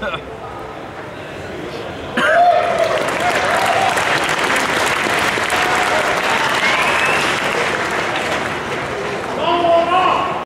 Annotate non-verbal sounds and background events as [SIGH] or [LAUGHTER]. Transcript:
So. [LAUGHS]